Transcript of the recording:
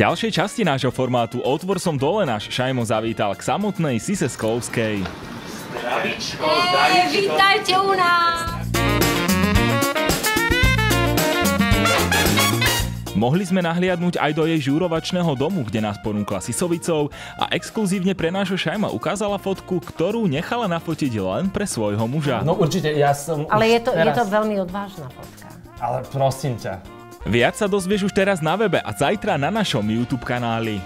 ďalšej časti nášho formátu Otvor som dole náš Šajmo zavítal k samotnej Sise Sklovskej. Zdravíčko, zdravíčko. vítajte u nás! Mohli sme nahliadnúť aj do jej žúrovačného domu, kde nás ponúkla Sisovicou a exkluzívne pre nášho Šajma ukázala fotku, ktorú nechala nafotiť len pre svojho muža. No určite, ja som Ale už je to, je teraz... to veľmi odvážna fotka. Ale prosím ťa. Viac sa dozvieš už teraz na webe a zajtra na našom YouTube kanáli.